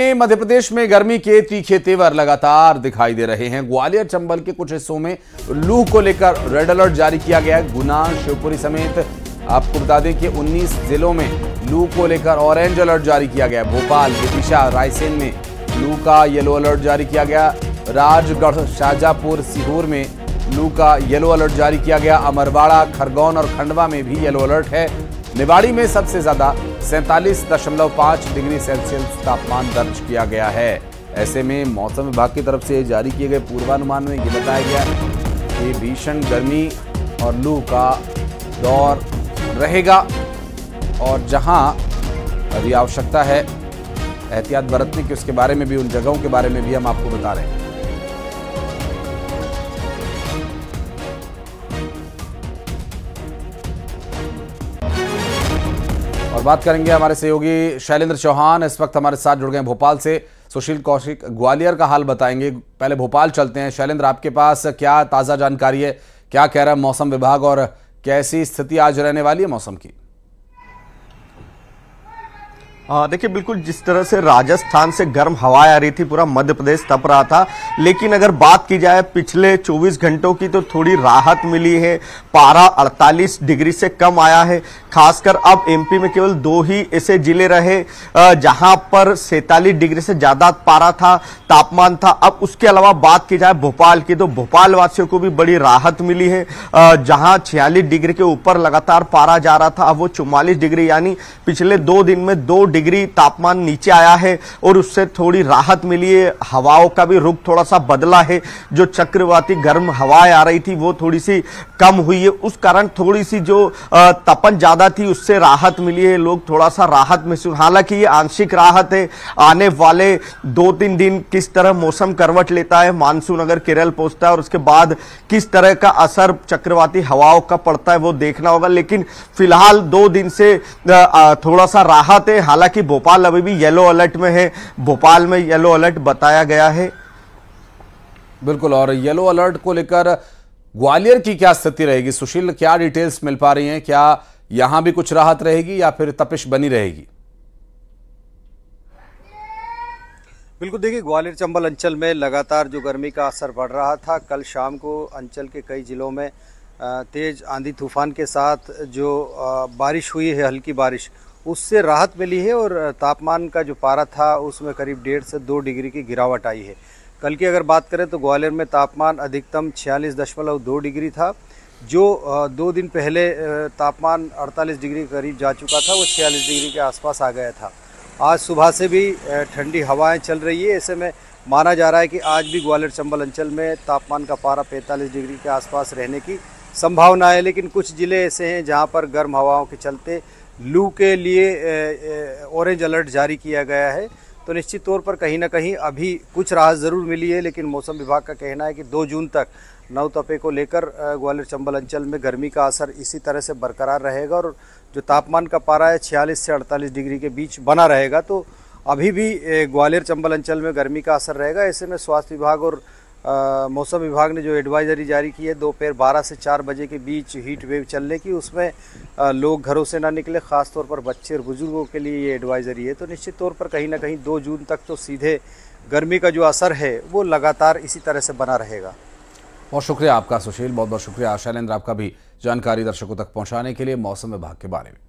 मध्य प्रदेश में गर्मी के तीखे तेवर लगातार दिखाई दे रहे हैं। ग्वालियर चंबल के कुछ हिस्सों में लू को लेकर रेड अलर्ट जारी किया गया है। गुना, शिवपुरी समेत आपको बता दें कि 19 जिलों में लू को लेकर ऑरेंज अलर्ट जारी किया गया भोपाल, विदिशा, रायसेन में लू का येलो अलर्ट जारी किया गया। राजगढ़, शाहजहापुर, सीहोर में लू का येलो अलर्ट जारी किया गया। अमरवाड़ा, खरगोन और खंडवा में भी येलो अलर्ट है। निवाड़ी में सबसे ज़्यादा सैंतालीस दशमलव पाँच डिग्री सेल्सियस तापमान दर्ज किया गया है। ऐसे में मौसम विभाग की तरफ़ से जारी किए गए पूर्वानुमान में ये बताया गया कि भीषण गर्मी और लू का दौर रहेगा और जहाँ अभी आवश्यकता है, एहतियात बरतने की उसके बारे में भी, उन जगहों के बारे में भी हम आपको बता रहे हैं। बात करेंगे हमारे सहयोगी शैलेंद्र चौहान। इस वक्त हमारे साथ जुड़ गए हैं भोपाल से सुशील कौशिक ग्वालियर का हाल बताएँगे। पहले भोपाल चलते हैं। शैलेंद्र, आपके पास क्या ताज़ा जानकारी है? क्या कह रहा है मौसम विभाग और कैसी स्थिति आज रहने वाली है मौसम की? देखिए, बिल्कुल जिस तरह से राजस्थान से गर्म हवाएँ आ रही थी, पूरा मध्य प्रदेश तप रहा था। लेकिन अगर बात की जाए, पिछले 24 घंटों की तो थोड़ी राहत मिली है। पारा 48 डिग्री से कम आया है। खासकर अब एमपी में केवल दो ही ऐसे ज़िले रहे जहाँ पर सैतालीस डिग्री से ज़्यादा पारा था, तापमान था। अब उसके अलावा बात की जाए भोपाल की तो भोपाल वासियों को भी बड़ी राहत मिली है। जहाँ छियालीस डिग्री के ऊपर लगातार पारा जा रहा था, अब वो चौवालीस डिग्री, यानी पिछले दो दिन में दो डिग्री तापमान नीचे आया है और उससे थोड़ी राहत मिली है। हवाओं का भी रुख थोड़ा सा बदला है। जो चक्रवाती गर्म हवाएँ आ रही थी, वो थोड़ी सी कम हुई है। उस कारण थोड़ी सी जो तपन ज़्यादा थी, उससे राहत मिली है। लोग थोड़ा सा राहत महसूस हालाँकि ये आंशिक राहत है। आने वाले दो तीन दिन किस तरह मौसम करवट लेता है, मानसून अगर केरल पहुँचता है और उसके बाद किस तरह का असर चक्रवाती हवाओं का पड़ता है, वो देखना होगा। लेकिन फ़िलहाल दो दिन से थोड़ा सा राहत है। हालाँकि हालाँकि भोपाल अभी भी येलो अलर्ट में है। भोपाल में येलो अलर्ट बताया गया है। बिल्कुल और येलो अलर्ट को लेकर ग्वालियर की क्या स्थिति रहेगी? सुशील क्या डिटेल्स मिल पा रही हैं? क्या यहाँ भी कुछ राहत रहेगी या फिर तपिश बनी रहेगी? बिल्कुल देखिए ग्वालियर चंबल अंचल में लगातार जो गर्मी का असर बढ़ रहा था कल शाम को अंचल के कई जिलों में तेज़ आंधी तूफ़ान के साथ जो बारिश हुई है हल्की बारिश। उससे राहत मिली है और तापमान का जो पारा था उसमें करीब डेढ़ से दो डिग्री की गिरावट आई है। कल की अगर बात करें तो ग्वालियर में तापमान अधिकतम छियालीस दशमलव दो डिग्री था, जो दो दिन पहले तापमान 48 डिग्री करीब जा चुका था, वो छियालीस डिग्री के आसपास आ गया था। आज सुबह से भी ठंडी हवाएँ चल रही है। ऐसे में माना जा रहा है कि आज भी ग्वालियर चंबल अंचल में तापमान का पारा 45 डिग्री के आसपास रहने की संभावना है, लेकिन कुछ ज़िले ऐसे हैं जहाँ पर गर्म हवाओं के चलते लू के लिए ऑरेंज अलर्ट जारी किया गया है। तो निश्चित तौर पर कहीं ना कहीं अभी कुछ राहत ज़रूर मिली है, लेकिन मौसम विभाग का कहना है कि दो जून तक नव तपे को लेकर ग्वालियर चंबल अंचल में गर्मी का असर इसी तरह से बरकरार रहेगा और जो तापमान का पारा है छियालीस से अड़तालीस डिग्री के बीच बना रहेगा। तो अभी भी ग्वालियर चंबल अंचल में गर्मी का असर रहेगा। ऐसे में स्वास्थ्य विभाग और मौसम विभाग ने जो एडवाइजरी जारी की है दोपहर 12 से 4 बजे के बीच हीट वेव चलने की उसमें आ, लोग घरों से ना निकले ख़ास तौर पर बच्चे और बुज़ुर्गों के लिए ये एडवाइजरी है। तो निश्चित तौर पर कहीं ना कहीं दो जून तक तो सीधे गर्मी का जो असर है वो लगातार इसी तरह से बना रहेगा। बहुत शुक्रिया आपका सुशील। बहुत बहुत शुक्रिया शैलेंद्र आपका भी जानकारी दर्शकों तक पहुँचाने के लिए मौसम विभाग के बारे में।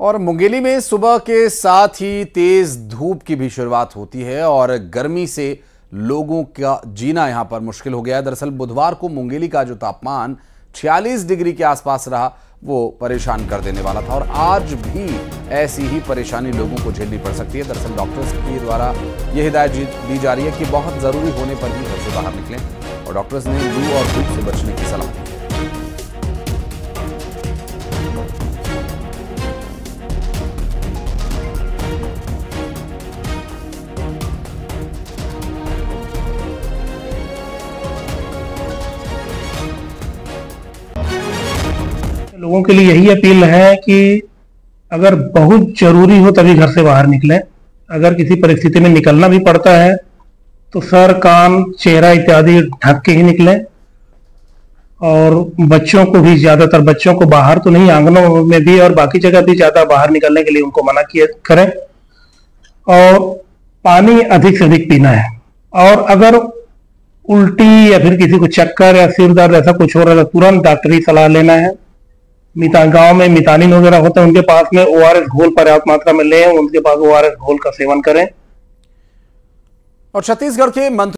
और मुंगेली में सुबह के साथ ही तेज धूप की भी शुरुआत होती है और गर्मी से लोगों का जीना यहाँ पर मुश्किल हो गया है। दरअसल बुधवार को मुंगेली का जो तापमान 46 डिग्री के आसपास रहा, वो परेशान कर देने वाला था और आज भी ऐसी ही परेशानी लोगों को झेलनी पड़ सकती है। दरअसल डॉक्टर्स के द्वारा यह हिदायत दी जा रही है कि बहुत ज़रूरी होने पर ही घर से बाहर निकलें और डॉक्टर्स ने लू और धूप से बचने की सलाह दी। लोगों के लिए यही अपील है कि अगर बहुत ज़रूरी हो तभी घर से बाहर निकलें। अगर किसी परिस्थिति में निकलना भी पड़ता है तो सर, कान, चेहरा इत्यादि ढक के ही निकलें। और बच्चों को भी, ज़्यादातर बच्चों को बाहर तो नहीं, आंगनों में भी और बाकी जगह भी ज़्यादा बाहर निकलने के लिए उनको मना किया करें। और पानी अधिक से अधिक पीना है। और अगर उल्टी या फिर किसी को चक्कर या सिर दर्द ऐसा कुछ हो रहा है तो तुरंत डॉक्टरी सलाह लेना है। मिता गाँव में मितानिन वगैरह होते हैं, उनके पास में ओआरएस घोल पर्याप्त मात्रा में लें उनके पास ओआरएस घोल का सेवन करें। और छत्तीसगढ़ के मंत्री